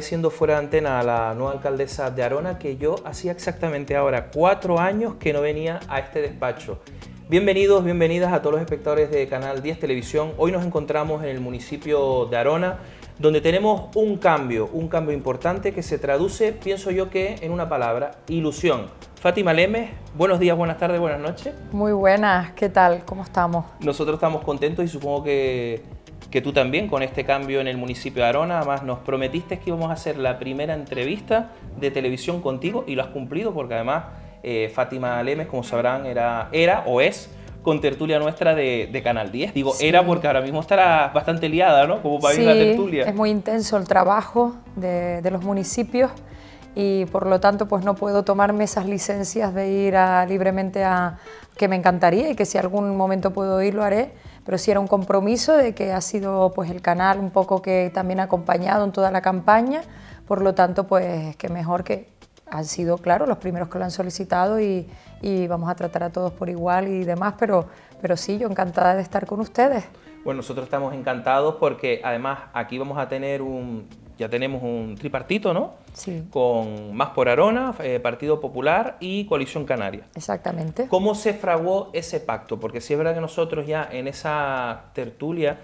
diciendo fuera de antena a la nueva alcaldesa de Arona que yo hacía exactamente ahora cuatro años que no venía a este despacho. Bienvenidos, bienvenidas a todos los espectadores de Canal 10 Televisión. Hoy nos encontramos en el municipio de Arona, donde tenemos un cambio, un cambio importante que se traduce, pienso yo que en una palabra, ilusión. Fátima Lemes, buenos días, buenas tardes, buenas noches. Muy buenas, ¿qué tal? ¿Cómo estamos? Nosotros estamos contentos y supongo que que tú también con este cambio en el municipio de Arona, además nos prometiste que íbamos a hacer la primera entrevista de televisión contigo y lo has cumplido porque además eh, Fátima Lemes, como sabrán, era, era o es con tertulia nuestra de, Canal 10. Digo, era porque ahora mismo estará bastante liada, ¿no? Como para sí, la tertulia. es muy intenso el trabajo de, de, los municipios y por lo tanto pues no puedo tomarme esas licencias de ir a, libremente a... que me encantaría y que si algún momento puedo ir lo haré, pero sí era un compromiso de que ha sido pues el canal un poco que también ha acompañado en toda la campaña, por lo tanto pues que mejor que han sido, claro, los primeros que lo han solicitado y, y vamos a tratar a todos por igual y demás, pero, pero sí, yo encantada de estar con ustedes. Bueno, nosotros estamos encantados porque además aquí vamos a tener un, ya tenemos un tripartito, ¿no? Sí. Con Más por Arona, eh, Partido Popular y Coalición Canaria. Exactamente. ¿Cómo se fraguó ese pacto? Porque sí es verdad que nosotros ya en esa tertulia,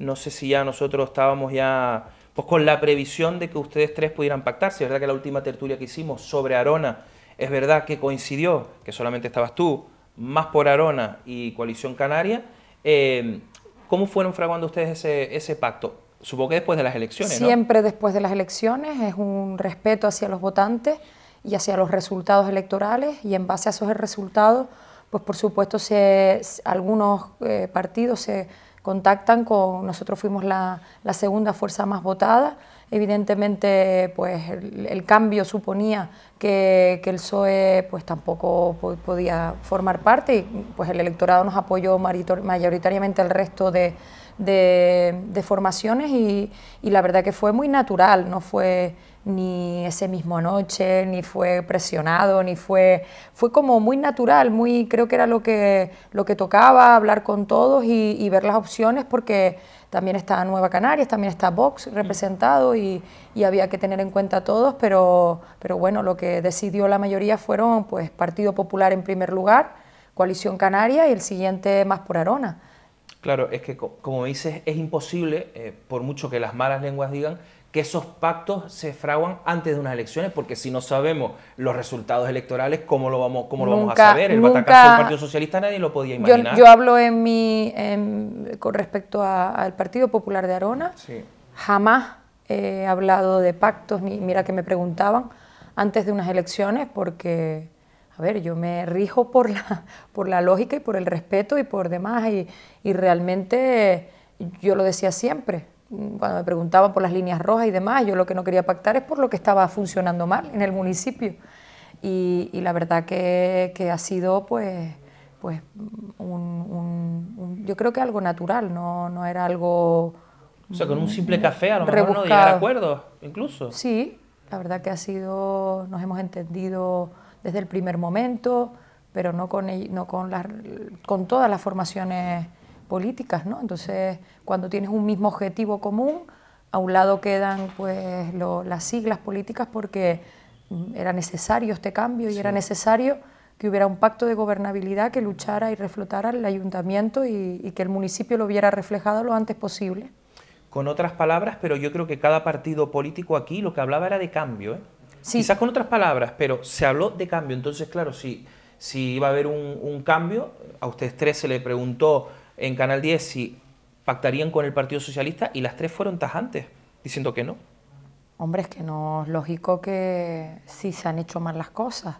no sé si ya nosotros estábamos ya pues con la previsión de que ustedes tres pudieran pactar. Si es verdad que la última tertulia que hicimos sobre Arona, es verdad que coincidió, que solamente estabas tú, Más por Arona y Coalición Canaria. Eh, ¿Cómo fueron fraguando ustedes ese, ese pacto? Supongo que después de las elecciones. Siempre después de las elecciones es un respeto hacia los votantes y hacia los resultados electorales y en base a esos resultados, pues por supuesto se, algunos eh, partidos se contactan con, nosotros fuimos la, la segunda fuerza más votada, evidentemente pues el, cambio suponía que, que, el PSOE pues tampoco podía formar parte y pues el electorado nos apoyó mayoritariamente el resto de de, formaciones y, la verdad que fue muy natural, no fue ni ese mismo noche, ni fue presionado, ni fue, fue como muy natural, muy, creo que era lo que, lo que tocaba, hablar con todos y, ver las opciones porque también está Nueva Canarias, también está Vox representado y, y, había que tener en cuenta a todos, pero, pero bueno, lo que decidió la mayoría fueron pues Partido Popular en primer lugar, Coalición Canaria y el siguiente más por Arona. Claro, es que como me dices, es imposible, eh, por mucho que las malas lenguas digan, que esos pactos se fraguan antes de unas elecciones, porque si no sabemos los resultados electorales, ¿cómo lo vamos, cómo lo vamos a saber? El batacazo del Partido Socialista nadie lo podía imaginar. Yo, hablo en mi, con respecto al Partido Popular de Arona, jamás he hablado de pactos, ni mira que me preguntaban antes de unas elecciones, porque a ver, yo me rijo por la, por la lógica y por el respeto y por demás, y, y realmente yo lo decía siempre, cuando me preguntaban por las líneas rojas y demás, yo lo que no quería pactar es por lo que estaba funcionando mal en el municipio. Y, y la verdad que, que, ha sido, pues, pues un, un, yo creo que algo natural, no, no era algo... O sea, con un simple café a lo mejor no llegar a acuerdos, incluso. Sí, la verdad que ha sido, nos hemos entendido desde el primer momento, pero no con, no con, las, con todas las formaciones políticas. ¿no? Entonces, cuando tienes un mismo objetivo común, a un lado quedan pues, lo, las siglas políticas porque era necesario este cambio y era necesario que hubiera un pacto de gobernabilidad que luchara y reflotara el ayuntamiento y, y que el municipio lo viera reflejado lo antes posible. Con otras palabras, pero yo creo que cada partido político aquí lo que hablaba era de cambio. ¿eh? Quizás con otras palabras, pero se habló de cambio. Entonces, claro, si, si iba a haber un, cambio, a ustedes tres se le preguntó en Canal 10 si pactarían con el Partido Socialista y las tres fueron tajantes, diciendo que no. Hombre, es que no es lógico que sí se han hecho mal las cosas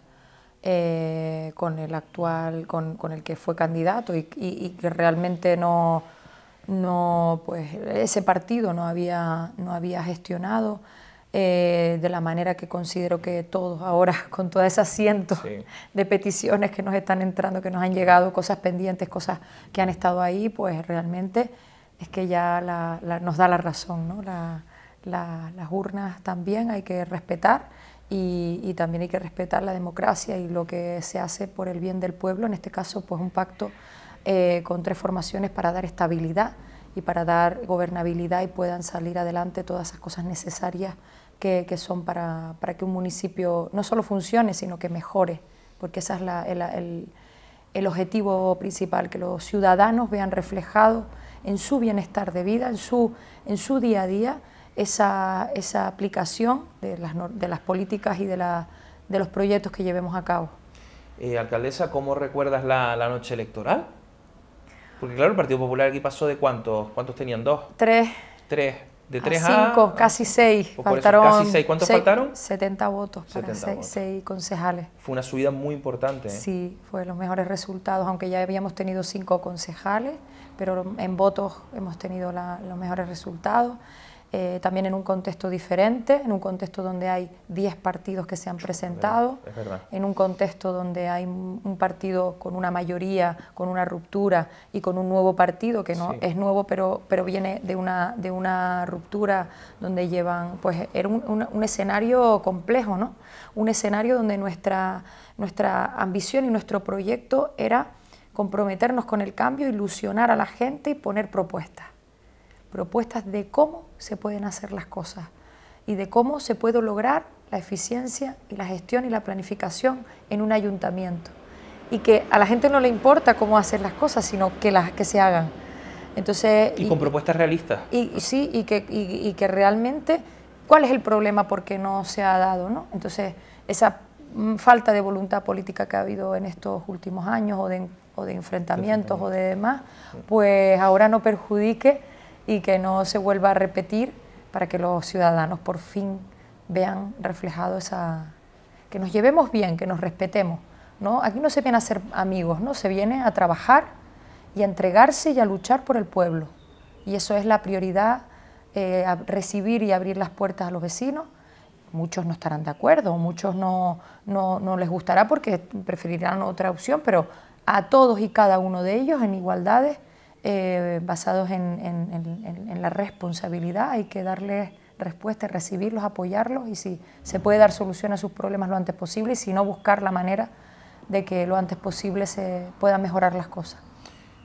eh, con el actual, con, con, el que fue candidato y, y, y, que realmente no, no, pues ese partido no había, no había gestionado eh, de la manera que considero que todos ahora, con todo ese asiento de peticiones que nos están entrando, que nos han llegado, cosas pendientes, cosas que han estado ahí, pues realmente es que ya la, nos da la razón, ¿no? La, las urnas también hay que respetar y, y, también hay que respetar la democracia y lo que se hace por el bien del pueblo, en este caso pues un pacto eh, con tres formaciones para dar estabilidad y para dar gobernabilidad y puedan salir adelante todas esas cosas necesarias que, son para, para, que un municipio no solo funcione, sino que mejore, porque ese es la, el, el, objetivo principal, que los ciudadanos vean reflejado en su bienestar de vida, en su, en su día a día, esa, esa aplicación de las, de las políticas y de, la, de los proyectos que llevemos a cabo. Eh, alcaldesa, ¿cómo recuerdas la, la, noche electoral? Porque claro, el Partido Popular aquí pasó de cuántos, ¿cuántos tenían? ¿Dos? Tres. Tres. De tres a... Cinco, casi seis. faltaron casi seis. ¿Cuántos faltaron? 70 votos para seis, concejales. Fue una subida muy importante. ¿eh? Sí, fue los mejores resultados, aunque ya habíamos tenido cinco concejales, pero en votos hemos tenido los mejores resultados. Eh, también en un contexto diferente, en un contexto donde hay 10 partidos que se han presentado, en un contexto donde hay un partido con una mayoría, con una ruptura y con un nuevo partido que no es nuevo, pero, pero viene de una, de una ruptura donde llevan, pues era un, un, escenario complejo, ¿no? un escenario donde nuestra, nuestra ambición y nuestro proyecto era comprometernos con el cambio, ilusionar a la gente y poner propuestas propuestas de cómo se pueden hacer las cosas y de cómo se puede lograr la eficiencia y la gestión y la planificación en un ayuntamiento. Y que a la gente no le importa cómo hacer las cosas, sino que las que se hagan. Entonces, y, con propuestas realistas. Y, sí, y que, y, que realmente, ¿cuál es el problema por qué no se ha dado? ¿no? Entonces, esa mm, falta de voluntad política que ha habido en estos últimos años o de, o de enfrentamientos o de demás, pues ahora no perjudique y que no se vuelva a repetir para que los ciudadanos por fin vean reflejado esa... que nos llevemos bien, que nos respetemos. ¿no? Aquí no se viene a ser amigos, ¿no? se viene a trabajar y a entregarse y a luchar por el pueblo. Y eso es la prioridad, eh, recibir y abrir las puertas a los vecinos. Muchos no estarán de acuerdo, muchos no, no, no les gustará porque preferirán otra opción, pero a todos y cada uno de ellos en igualdades eh, basados en, la responsabilidad, hay que darles respuesta, recibirlos, apoyarlos y si se puede dar solución a sus problemas lo antes posible y si no buscar la manera de que lo antes posible se puedan mejorar las cosas.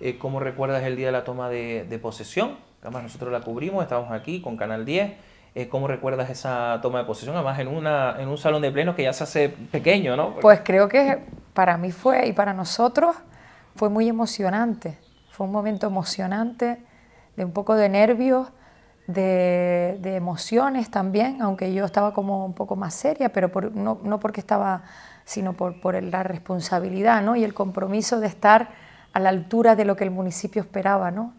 Eh, ¿Cómo recuerdas el día de la toma de, posesión? Además nosotros la cubrimos, estamos aquí con Canal 10. Eh, ¿Cómo recuerdas esa toma de posesión? Además en, una, en un salón de pleno que ya se hace pequeño, ¿no? Pues creo que para mí fue y para nosotros fue muy emocionante un momento emocionante, de un poco de nervios, de, emociones también, aunque yo estaba como un poco más seria, pero no, porque estaba, sino por, la responsabilidad ¿no? y el compromiso de estar a la altura de lo que el municipio esperaba, ¿no?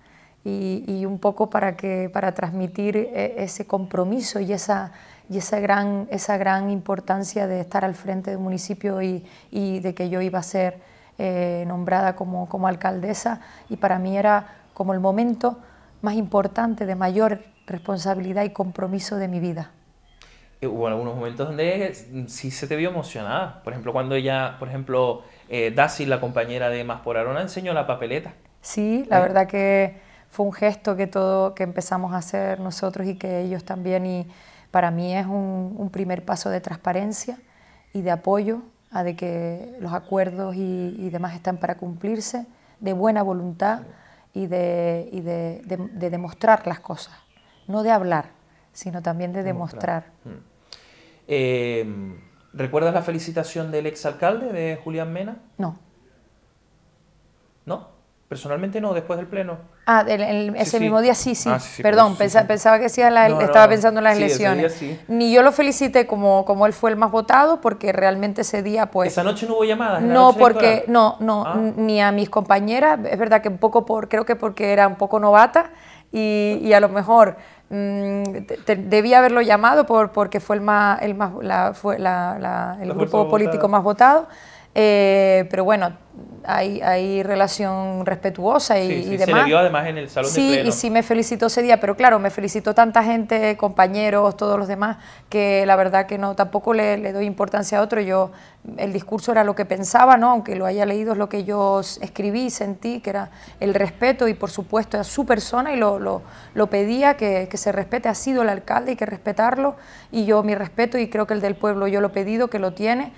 y, un poco para, que, para transmitir e, ese compromiso y esa, y esa, gran, esa gran importancia de estar al frente del municipio y de que yo iba a ser eh, nombrada como, como alcaldesa y para mí era como el momento más importante de mayor responsabilidad y compromiso de mi vida. Hubo algunos momentos donde sí se te vio emocionada. Por ejemplo, cuando ella, por ejemplo, eh, Daci, la compañera de Más por Arona, enseñó la papeleta. Sí, la ¿Eh? verdad que fue un gesto que todo que empezamos a hacer nosotros y que ellos también. Y para mí es un, un primer paso de transparencia y de apoyo a de que los acuerdos y, demás están para cumplirse, de buena voluntad y, de, y de, de, demostrar las cosas, no de hablar, sino también de demostrar. Hmm. Eh, ¿Recuerdas la felicitación del exalcalde de Julián Mena? No. ¿No? Personalmente no, después del pleno. Ah, ese mismo día sí, sí. Ah, Perdón, pensaba que sí, estaba pensando en las elecciones. Ni yo lo felicité como, como él fue el más votado, porque realmente ese día, pues. ¿Esa noche no hubo llamadas? No, porque, no, no, ah. ni a mis compañeras. Es verdad que un poco por, creo que porque era un poco novata y, a lo mejor mm, debía haberlo llamado por, porque fue el más, el más, la, fue la, el grupo político más votado. Eh, pero bueno, hay, hay relación respetuosa y, sí, sí, demás. Se le vio además en el salón sí, de pleno. y sí me felicitó ese día, pero claro, me felicitó tanta gente, compañeros, todos los demás, que la verdad que no, tampoco le, le, doy importancia a otro. Yo, el discurso era lo que pensaba, ¿no? aunque lo haya leído, es lo que yo escribí y sentí, que era el respeto y por supuesto a su persona y lo, lo, lo pedía, que, que se respete, ha sido el alcalde, hay que respetarlo y yo mi respeto y creo que el del pueblo yo lo he pedido, que lo tiene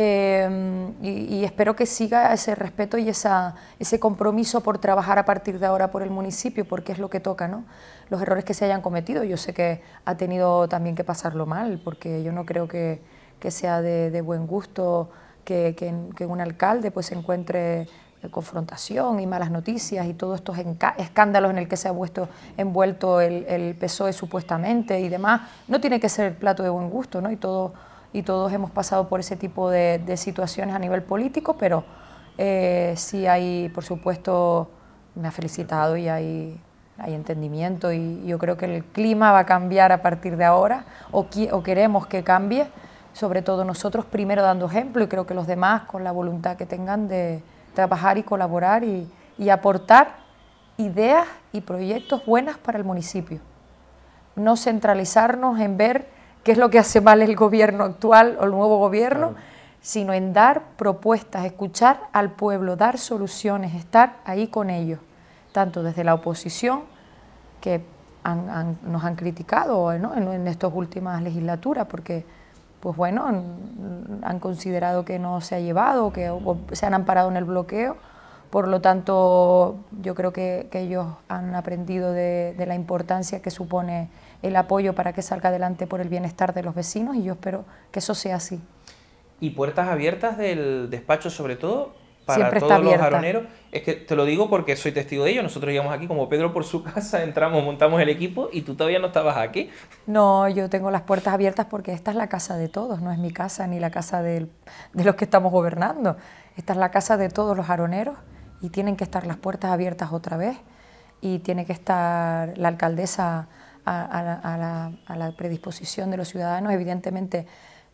eh, y, espero que siga ese respeto y esa, ese compromiso por trabajar a partir de ahora por el municipio, porque es lo que toca, ¿no? Los errores que se hayan cometido, yo sé que ha tenido también que pasarlo mal, porque yo no creo que, que sea de, buen gusto que, que, un alcalde pues encuentre confrontación y malas noticias y todos estos escándalos en el que se ha vuelto envuelto el, el, PSOE supuestamente y demás, no tiene que ser el plato de buen gusto, ¿no? Y todo y todos hemos pasado por ese tipo de, situaciones a nivel político, pero eh, sí hay, por supuesto, me ha felicitado y hay, hay entendimiento y yo creo que el clima va a cambiar a partir de ahora o, o queremos que cambie, sobre todo nosotros primero dando ejemplo y creo que los demás con la voluntad que tengan de trabajar y colaborar y, y aportar ideas y proyectos buenas para el municipio. No centralizarnos en ver qué es lo que hace mal el gobierno actual o el nuevo gobierno, sino en dar propuestas, escuchar al pueblo, dar soluciones, estar ahí con ellos, tanto desde la oposición, que nos han criticado en, estas últimas legislaturas, porque pues bueno, han considerado que no se ha llevado, que se han amparado en el bloqueo, por lo tanto yo creo que, ellos han aprendido de la importancia que supone el apoyo para que salga adelante por el bienestar de los vecinos y yo espero que eso sea así. ¿Y puertas abiertas del despacho sobre todo? Para todos los aroneros, es que te lo digo porque soy testigo de ello. Nosotros llegamos aquí como Pedro por su casa, entramos, montamos el equipo y tú todavía no estabas aquí. No, yo tengo las puertas abiertas porque esta es la casa de todos, no es mi casa ni la casa de los que estamos gobernando. Esta es la casa de todos los aroneros y tienen que estar las puertas abiertas otra vez y tiene que estar la alcaldesa a, la, predisposición de los ciudadanos. Evidentemente,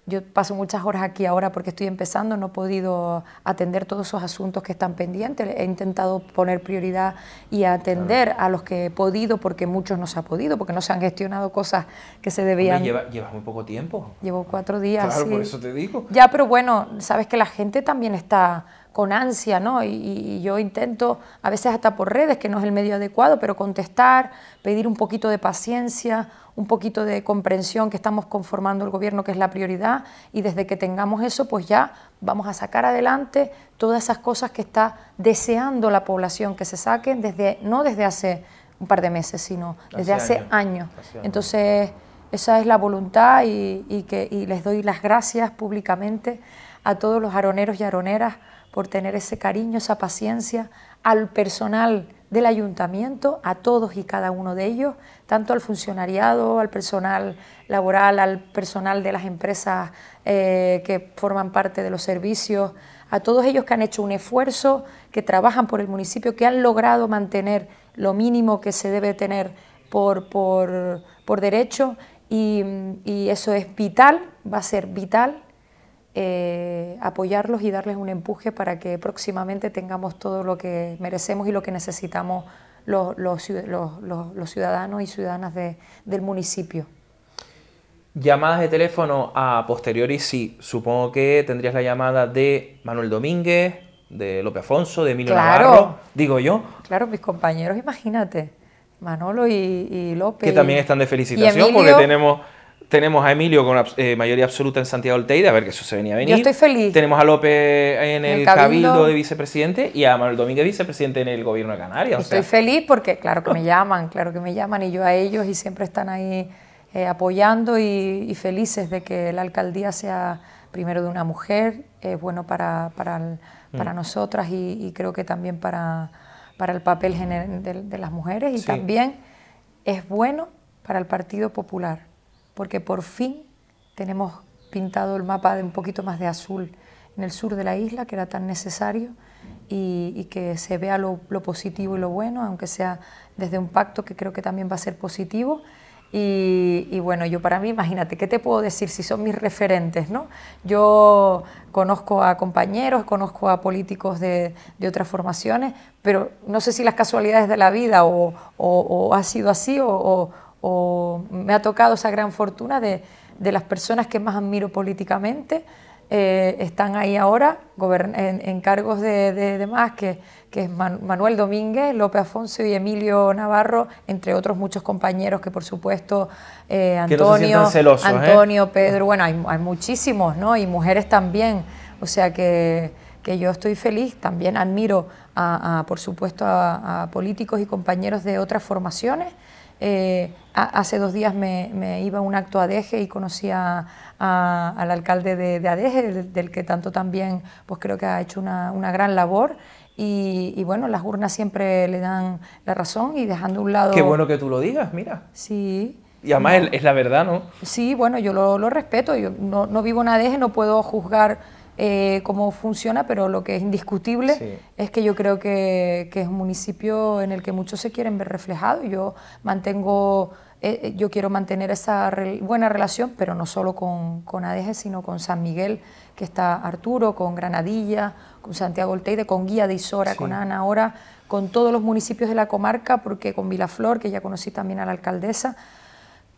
yo paso muchas horas aquí ahora porque estoy empezando, no he podido atender todos esos asuntos que están pendientes. He intentado poner prioridad y atender a los que he podido, porque muchos no se ha podido, porque no se han gestionado cosas que se debían. lleva, llevas muy poco tiempo. Llevo cuatro días. Claro, por eso te digo. Ya, pero bueno, sabes que la gente también está con ansia, ¿no? Y, yo intento, a veces hasta por redes, que no es el medio adecuado, pero contestar, pedir un poquito de paciencia, un poquito de comprensión que estamos conformando el gobierno, que es la prioridad, y desde que tengamos eso, pues ya vamos a sacar adelante todas esas cosas que está deseando la población que se saquen, desde, no desde hace un par de meses, sino desde hace, años. Entonces, esa es la voluntad y, que, y les doy las gracias públicamente a todos los aroneros y aroneras por tener ese cariño, esa paciencia, al personal del ayuntamiento, a todos y cada uno de ellos, tanto al funcionariado, al personal laboral, al personal de las empresas eh, que forman parte de los servicios, a todos ellos que han hecho un esfuerzo, que trabajan por el municipio, que han logrado mantener lo mínimo que se debe tener por, por, derecho y, y eso es vital, va a ser vital eh, apoyarlos y darles un empuje para que próximamente tengamos todo lo que merecemos y lo que necesitamos los, ciudadanos y ciudadanas del municipio. Llamadas de teléfono a posteriori, sí. Supongo que tendrías la llamada de Manuel Domínguez, de López Afonso, de Emilio Navarro, digo yo. Claro, mis compañeros, imagínate. Manolo y, López. Que también están de felicitación porque tenemos tenemos a Emilio con eh, mayoría absoluta en Santiago del Teide, a ver que eso se venía a venir. Yo estoy feliz. Tenemos a López en el, cabildo. de vicepresidente y a Manuel Domínguez vicepresidente en el gobierno de Canarias. Estoy feliz porque, claro que me llaman, claro que me llaman y yo a ellos y siempre están ahí eh, apoyando y, felices de que la alcaldía sea primero de una mujer, es bueno para, para, mm. nosotras y, creo que también para, para el papel de, las mujeres y también es bueno para el Partido Popular porque por fin tenemos pintado el mapa de un poquito más de azul en el sur de la isla, que era tan necesario, y, que se vea lo, positivo y lo bueno, aunque sea desde un pacto que creo que también va a ser positivo. Y, bueno, yo para mí, imagínate, ¿qué te puedo decir si son mis referentes? ¿no? Yo conozco a compañeros, conozco a políticos de, otras formaciones, pero no sé si las casualidades de la vida o, ha sido así o, o me ha tocado esa gran fortuna de, las personas que más admiro políticamente, eh, están ahí ahora en, cargos de, más, que, que, es Manuel Domínguez, López Afonso y Emilio Navarro, entre otros muchos compañeros que por supuesto eh, Antonio, ¿eh? Antonio, Pedro, bueno, hay, hay, muchísimos, ¿no? Y mujeres también. O sea que, que yo estoy feliz, también admiro, a, por supuesto, a, políticos y compañeros de otras formaciones. Eh, hace dos días me, iba a un acto ADEGE y conocí al alcalde de, de ADEGE, del, que tanto también pues creo que ha hecho una, una gran labor. Y, bueno, las urnas siempre le dan la razón y dejando a un lado... Qué bueno que tú lo digas, mira. Sí. Y además es, la verdad, ¿no? Sí, bueno, yo lo, lo respeto, yo no, no, vivo en ADEGE, no puedo juzgar eh, cómo funciona, pero lo que es indiscutible es que yo creo que, que, es un municipio en el que muchos se quieren ver reflejados. Yo mantengo, eh, eh, yo quiero mantener esa buena relación, pero no solo con, con ADG, sino con San Miguel, que está Arturo, con Granadilla, con Santiago Olteide, con Guía de Isora, con Ana ahora, con todos los municipios de la comarca, porque con Vilaflor, que ya conocí también a la alcaldesa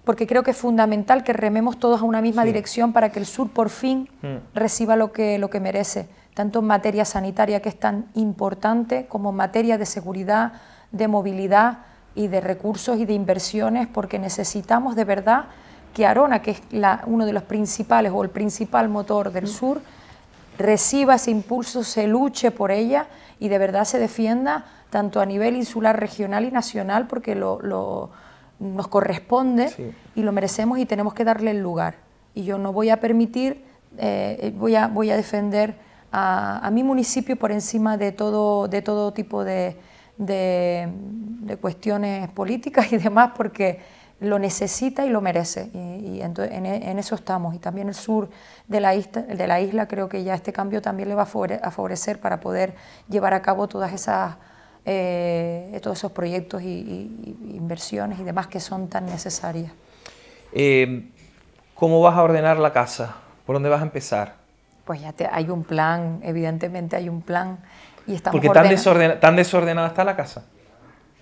porque creo que es fundamental que rememos todos a una misma dirección para que el sur por fin mm. reciba lo que, lo que merece, tanto en materia sanitaria, que es tan importante, como en materia de seguridad, de movilidad y de recursos y de inversiones, porque necesitamos de verdad que Arona, que es uno de los principales o el principal motor del mm. sur, reciba ese impulso, se luche por ella y de verdad se defienda tanto a nivel insular, regional y nacional, porque lo nos corresponde y lo merecemos y tenemos que darle el lugar. Y yo no voy a permitir, eh, voy, a, voy a defender a, mi municipio por encima de todo, de todo tipo de, de, cuestiones políticas y demás, porque lo necesita y lo merece. Y, entonces, en, eso estamos. Y también el sur de la, isla, de la isla, creo que ya este cambio también le va a favorecer para poder llevar a cabo todas esas eh, todos esos proyectos y, inversiones y demás que son tan necesarias. Eh, ¿Cómo vas a ordenar la casa? ¿Por dónde vas a empezar? Pues ya hay un plan, evidentemente hay un plan y estamos Porque tan, tan desordenada está la casa.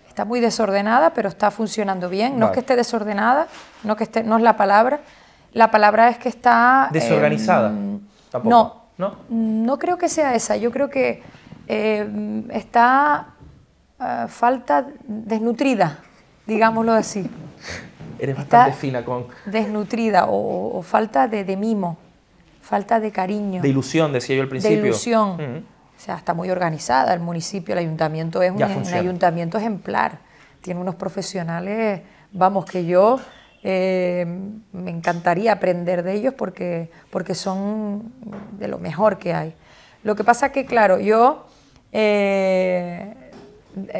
Está muy desordenada, pero está funcionando bien. No es que esté desordenada, no, que esté, no es la palabra. La palabra es que está... ¿Desorganizada? Em, no, no, no creo que sea esa. Yo creo que em, está eh, falta desnutrida, digámoslo así. Eres bastante fina con... Desnutrida o, falta de, mimo, falta de cariño. De ilusión, decía yo al principio. De ilusión. O sea, está muy organizada el municipio, el ayuntamiento es un, ayuntamiento ejemplar. Tiene unos profesionales, vamos, que yo eh, me encantaría aprender de ellos porque, porque son de lo mejor que hay. Lo que pasa que, claro, yo eh,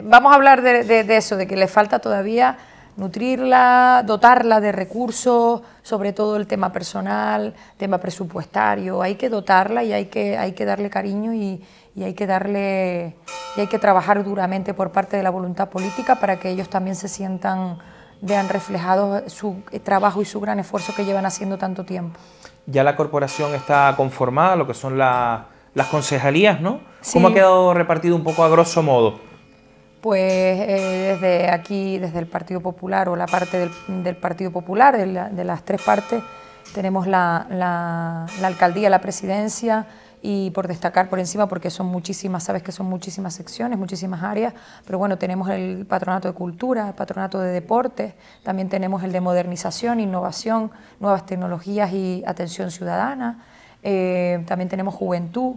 vamos a hablar de, eso, de que le falta todavía nutrirla, dotarla de recursos, sobre todo el tema personal, tema presupuestario, hay que dotarla y hay que, hay que darle cariño y, hay que darle y hay que trabajar duramente por parte de la voluntad política para que ellos también se sientan, vean reflejados su trabajo y su gran esfuerzo que llevan haciendo tanto tiempo. Ya la corporación está conformada, lo que son las concejalías, ¿no? ¿Cómo ha quedado repartido un poco a grosso modo? Pues eh, desde aquí, desde el Partido Popular o la parte del, Partido Popular, de, las tres partes, tenemos la, alcaldía, la presidencia y por destacar por encima, porque son muchísimas, sabes que son muchísimas secciones, muchísimas áreas, pero bueno, tenemos el patronato de cultura, el patronato de deportes, también tenemos el de modernización, innovación, nuevas tecnologías y atención ciudadana, eh, también tenemos juventud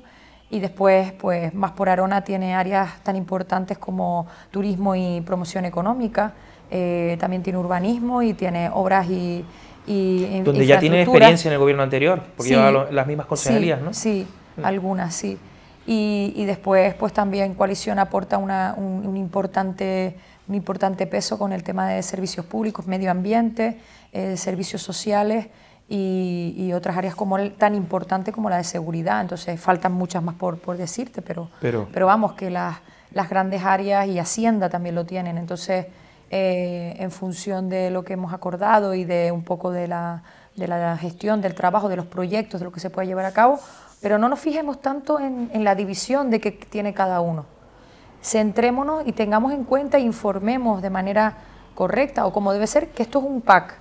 y después, pues más por Arona tiene áreas tan importantes como turismo y promoción económica, eh, también tiene urbanismo y tiene obras y, y Donde ya tiene experiencia en el gobierno anterior, porque lleva las mismas consejerías, ¿no? Sí, mm. algunas sí. Y, y, después, pues también Coalición aporta una, un, importante, un importante peso con el tema de servicios públicos, medio ambiente, eh, servicios sociales y, otras áreas como tan importantes como la de seguridad. Entonces faltan muchas más por, por decirte, pero, pero, vamos, que las, las, grandes áreas y Hacienda también lo tienen. Entonces, eh, en función de lo que hemos acordado y de un poco de la, de la gestión, del trabajo, de los proyectos, de lo que se puede llevar a cabo, pero no nos fijemos tanto en, en la división de que tiene cada uno. Centrémonos y tengamos en cuenta e informemos de manera correcta o como debe ser que esto es un pack,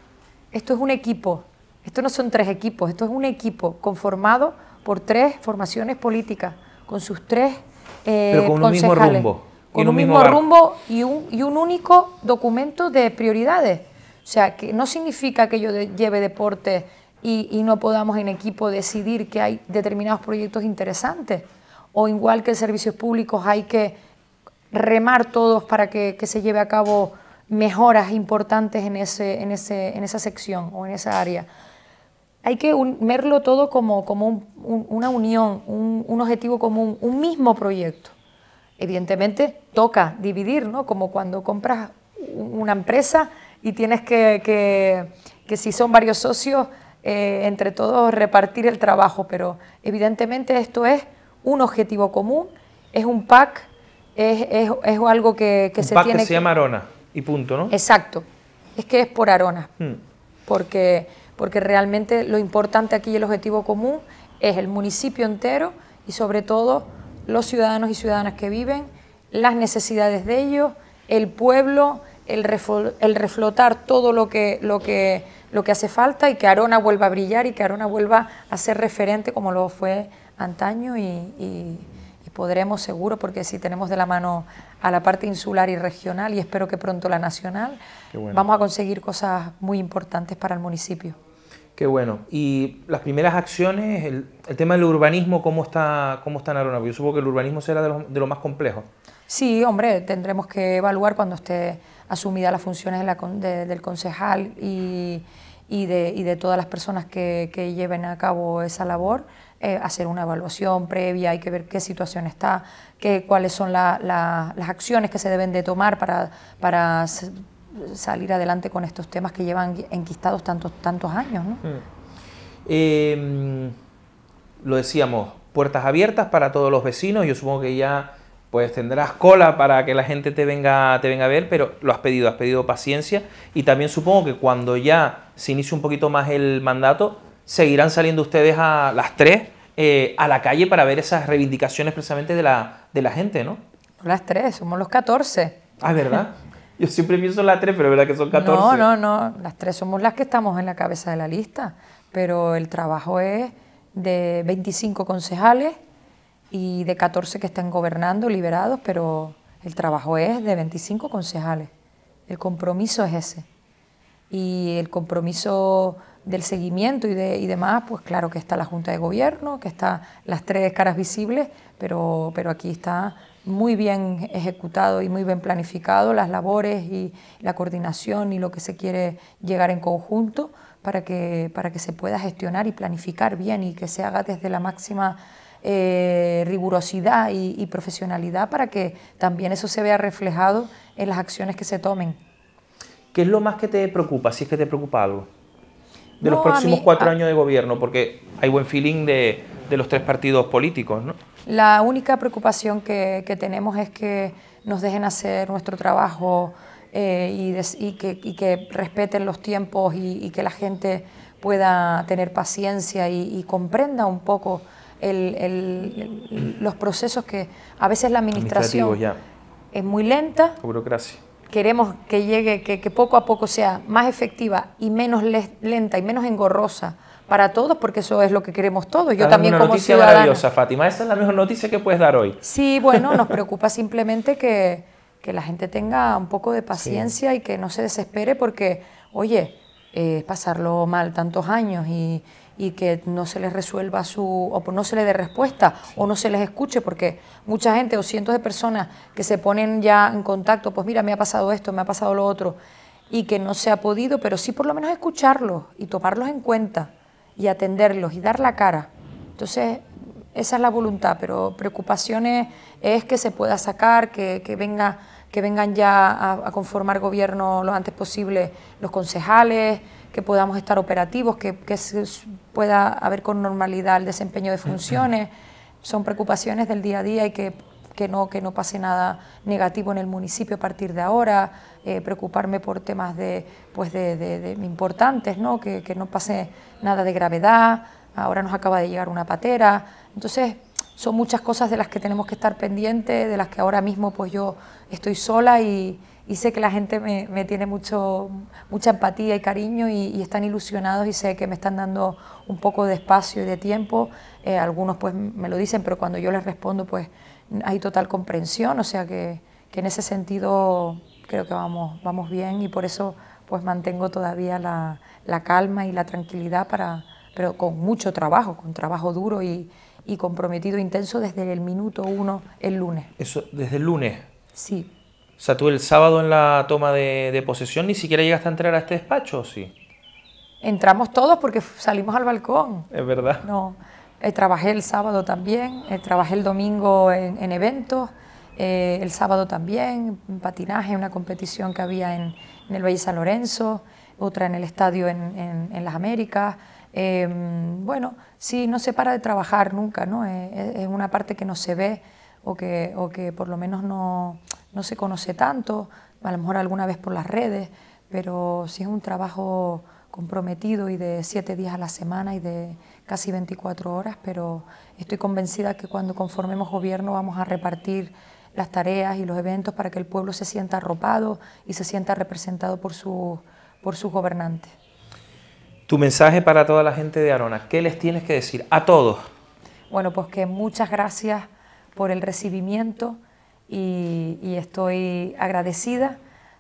esto es un equipo, esto no son tres equipos, esto es un equipo conformado por tres formaciones políticas, con sus tres eh, Pero con un mismo rumbo. Con un, mismo, rumbo y un, y un único documento de prioridades. O sea, que no significa que yo lleve deporte y, no podamos en equipo decidir que hay determinados proyectos interesantes. O igual que en servicios públicos hay que remar todos para que, se lleve a cabo mejoras importantes en, ese, en, ese, en esa sección o en esa área. Hay que verlo todo como, como una unión, un, objetivo común, un mismo proyecto. Evidentemente toca dividir, ¿no? como cuando compras una empresa y tienes que, que, que si son varios socios, eh, entre todos repartir el trabajo, pero evidentemente esto es un objetivo común, es un pack, es, es, es algo que, que un se pack que se llama Arona y punto, ¿no? Exacto, es que es por Arona, hmm. porque, porque realmente lo importante aquí y el objetivo común es el municipio entero y sobre todo los ciudadanos y ciudadanas que viven, las necesidades de ellos, el pueblo, el, el reflotar todo lo que, lo que lo que hace falta y que Arona vuelva a brillar y que Arona vuelva a ser referente como lo fue antaño y, podremos seguro, porque si tenemos de la mano a la parte insular y regional y espero que pronto la nacional, vamos a conseguir cosas muy importantes para el municipio. Qué bueno. Y las primeras acciones, el, tema del urbanismo, ¿cómo está, cómo está en Arona? Yo supongo que el urbanismo será de lo, de lo más complejo. Sí, hombre, tendremos que evaluar cuando esté asumida las funciones del concejal y, de, todas las personas que, lleven a cabo esa labor, eh, hacer una evaluación previa, hay que ver qué situación está, qué, cuáles son las acciones que se deben de tomar para, para salir adelante con estos temas que llevan enquistados tantos, tantos años. ¿no? Mm. Em, lo decíamos, puertas abiertas para todos los vecinos, yo supongo que ya pues tendrás cola para que la gente te venga, te venga a ver, pero lo has pedido, has pedido paciencia y también supongo que cuando ya se inicie un poquito más el mandato, seguirán saliendo ustedes a las tres eh, a la calle para ver esas reivindicaciones precisamente de la, de la gente, ¿no? Las tres, somos los 14. Ah, ¿verdad? Yo siempre pienso las tres, pero es verdad que son 14. No, no, no, las tres somos las que estamos en la cabeza de la lista, pero el trabajo es de 25 concejales y de 14 que están gobernando, liberados, pero el trabajo es de 25 concejales. El compromiso es ese. Y el compromiso del seguimiento y, de, y demás, pues claro que está la Junta de Gobierno, que está las tres caras visibles, pero, pero aquí está muy bien ejecutado y muy bien planificado las labores y la coordinación y lo que se quiere llegar en conjunto para que, para que se pueda gestionar y planificar bien y que se haga desde la máxima eh, rigurosidad y, profesionalidad para que también eso se vea reflejado en las acciones que se tomen. ¿Qué es lo más que te preocupa, si es que te preocupa algo? De los próximos cuatro años de gobierno, porque hay buen feeling de, los tres partidos políticos, ¿no? La única preocupación que, tenemos es que nos dejen hacer nuestro trabajo eh, y, que, y, que, respeten los tiempos y, que la gente pueda tener paciencia y, comprenda un poco el, los procesos que a veces la administración es muy lenta. Burocracia. Queremos que llegue, que, poco a poco sea más efectiva y menos lenta y menos engorrosa para todos, porque eso es lo que queremos todos. Yo también una como noticia maravillosa, Fátima. Esa es la mejor noticia que puedes dar hoy. Sí, bueno, nos preocupa simplemente que, que, la gente tenga un poco de paciencia y que no se desespere porque, oye, es pasarlo mal tantos años y, y que no se les resuelva su, o no se les dé respuesta o no se les escuche, porque mucha gente o cientos de personas que se ponen ya en contacto, pues mira, me ha pasado esto, me ha pasado lo otro, y que no se ha podido, pero sí por lo menos escucharlos y tomarlos en cuenta y atenderlos y dar la cara. Entonces, esa es la voluntad, pero preocupaciones es que se pueda sacar, que, que venga que vengan ya a, a conformar gobierno lo antes posible los concejales, que podamos estar operativos, que, que pueda haber con normalidad el desempeño de funciones. Son preocupaciones del día a día y que, que, no, que no pase nada negativo en el municipio a partir de ahora, eh, preocuparme por temas de, pues de, de, importantes, ¿no? Que, que no pase nada de gravedad, ahora nos acaba de llegar una patera, entonces son muchas cosas de las que tenemos que estar pendientes, de las que ahora mismo pues yo estoy sola y, y sé que la gente me, me, tiene mucho, mucha empatía y cariño y, están ilusionados y sé que me están dando un poco de espacio y de tiempo. Eh, algunos pues me lo dicen, pero cuando yo les respondo pues hay total comprensión, o sea que, que, en ese sentido creo que vamos, vamos bien y por eso pues mantengo todavía la, la calma y la tranquilidad para, pero con mucho trabajo, con trabajo duro y, y comprometido intenso desde el minuto uno el lunes. Eso, desde el lunes. Sí. O sea, tú el sábado en la toma de, posesión ni siquiera llegaste a entrar a este despacho, sí? Entramos todos porque salimos al balcón. Es verdad. No, eh, trabajé el sábado también, eh, trabajé el domingo en, eventos, eh, el sábado también, patinaje, una competición que había en, el Valle San Lorenzo, otra en el estadio en, en Las Américas. Em, bueno, sí, no se para de trabajar nunca, ¿no? es una parte que no se ve o que, o que por lo menos no, no se conoce tanto, a lo mejor alguna vez por las redes, pero sí es un trabajo comprometido y de siete días a la semana y de casi 24 horas, pero estoy convencida que cuando conformemos gobierno vamos a repartir las tareas y los eventos para que el pueblo se sienta arropado y se sienta representado por, su, por sus gobernantes. Tu mensaje para toda la gente de Arona, ¿qué les tienes que decir a todos? Bueno, pues que muchas gracias por el recibimiento, y, estoy agradecida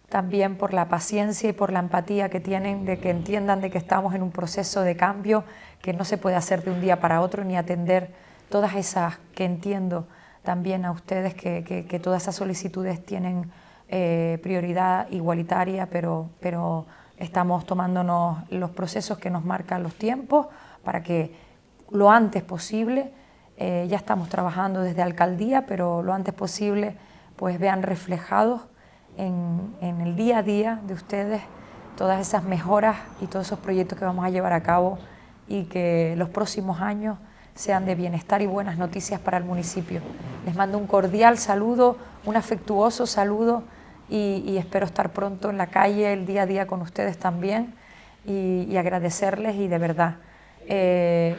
también por la paciencia y por la empatía que tienen de que entiendan de que estamos en un proceso de cambio que no se puede hacer de un día para otro ni atender todas esas que entiendo también a ustedes que, todas esas solicitudes tienen eh, prioridad igualitaria, pero, pero estamos tomándonos los procesos que nos marcan los tiempos para que lo antes posible eh, ya estamos trabajando desde alcaldía, pero lo antes posible pues vean reflejados en, el día a día de ustedes todas esas mejoras y todos esos proyectos que vamos a llevar a cabo y que los próximos años sean de bienestar y buenas noticias para el municipio. Les mando un cordial saludo, un afectuoso saludo y, espero estar pronto en la calle el día a día con ustedes también y agradecerles y de verdad eh,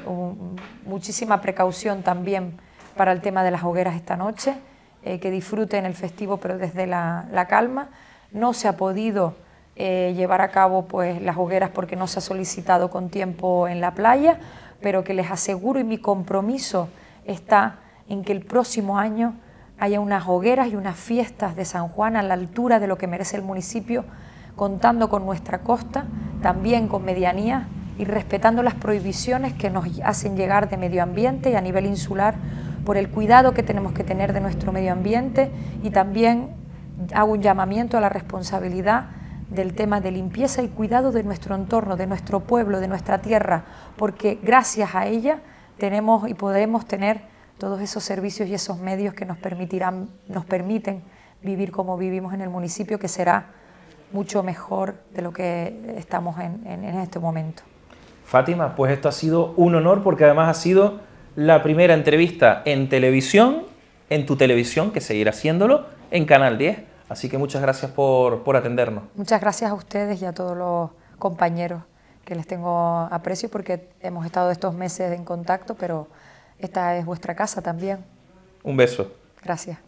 muchísima precaución también para el tema de las hogueras esta noche, eh, que disfruten el festivo pero desde la, calma. No se ha podido eh, llevar a cabo pues, las hogueras porque no se ha solicitado con tiempo en la playa, pero que les aseguro y mi compromiso está en que el próximo año haya unas hogueras y unas fiestas de San Juan a la altura de lo que merece el municipio, contando con nuestra costa, también con medianía y respetando las prohibiciones que nos hacen llegar de medio ambiente y a nivel insular por el cuidado que tenemos que tener de nuestro medio ambiente y también hago un llamamiento a la responsabilidad del tema de limpieza y cuidado de nuestro entorno, de nuestro pueblo, de nuestra tierra, porque gracias a ella tenemos y podemos tener todos esos servicios y esos medios que nos permitirán, nos permiten vivir como vivimos en el municipio, que será mucho mejor de lo que estamos en, en este momento. Fátima, pues esto ha sido un honor porque además ha sido la primera entrevista en televisión, en tu televisión, que seguirá haciéndolo, en Canal 10. Así que muchas gracias por, por atendernos. Muchas gracias a ustedes y a todos los compañeros que les tengo aprecio porque hemos estado estos meses en contacto, pero esta es vuestra casa también. Un beso. Gracias.